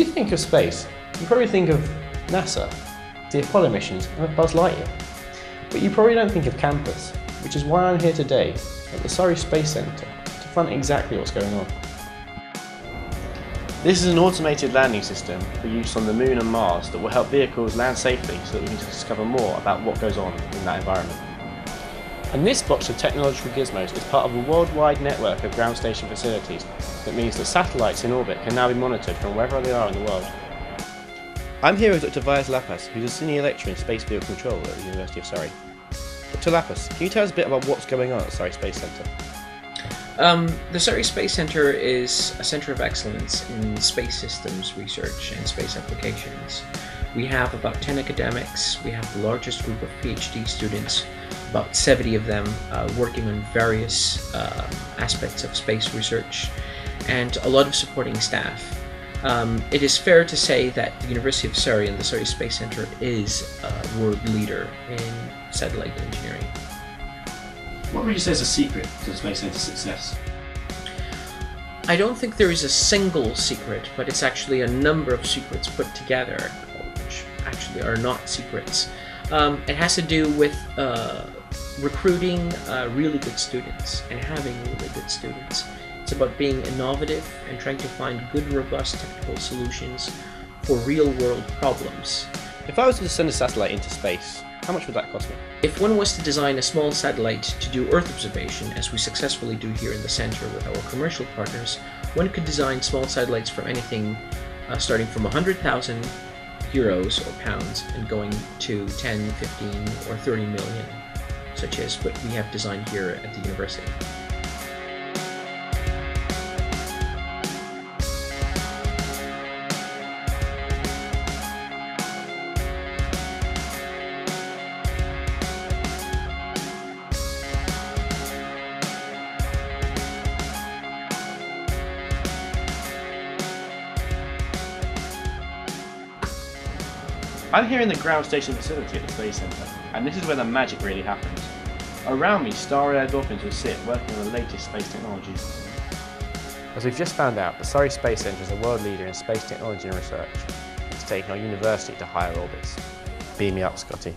You think of space, you probably think of NASA, the Apollo missions, and Buzz Lightyear. But you probably don't think of campus, which is why I'm here today at the Surrey Space Centre to find exactly what's going on. This is an automated landing system for use on the Moon and Mars that will help vehicles land safely so that we can discover more about what goes on in that environment. And this box of technological gizmos is part of a worldwide network of ground station facilities that means that satellites in orbit can now be monitored from wherever they are in the world. I'm here with Dr. Vaios Lappas, who's a senior lecturer in space field control at the University of Surrey. Dr. Lappas, can you tell us a bit about what's going on at Surrey Space Centre? Um, the Surrey Space Center is a center of excellence in space systems research and space applications. We have about 10 academics, we have the largest group of PhD students, about 70 of them uh, working on various uh, aspects of space research, and a lot of supporting staff. Um, it is fair to say that the University of Surrey and the Surrey Space Center is a world leader in satellite engineering. What would you say is a secret to the Space Centre's success? I don't think there is a single secret, but it's actually a number of secrets put together, which actually are not secrets. Um, it has to do with uh, recruiting uh, really good students and having really good students. It's about being innovative and trying to find good, robust technical solutions for real world problems. If I was to send a satellite into space, how much would that cost me? If one was to design a small satellite to do Earth observation, as we successfully do here in the center with our commercial partners, one could design small satellites from anything uh, starting from 100,000 euros or pounds and going to 10, 15, or 30 million, such as what we have designed here at the university. I'm here in the ground station facility at the Space Centre, and this is where the magic really happens. Around me, starry-eyed dolphins will sit working on the latest space technologies. As we've just found out, the Surrey Space Centre is a world leader in space technology and research. It's taking our university to higher orbits. Beam me up, Scotty.